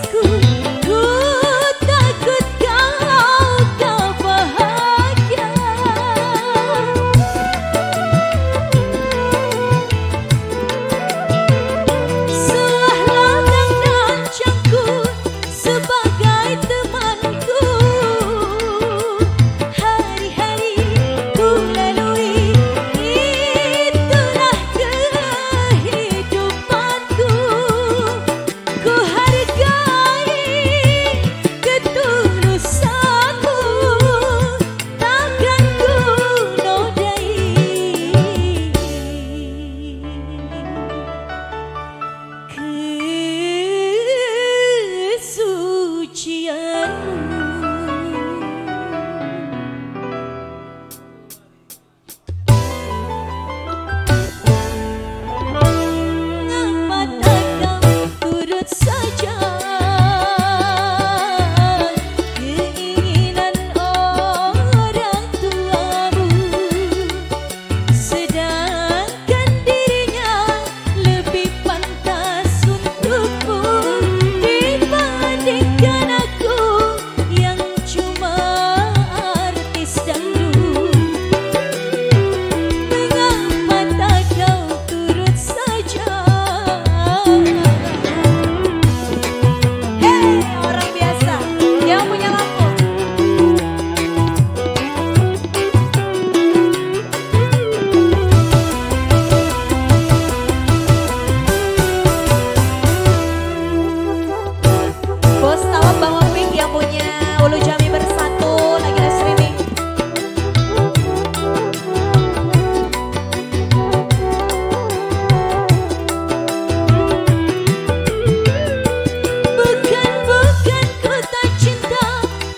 kasihku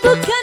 look up.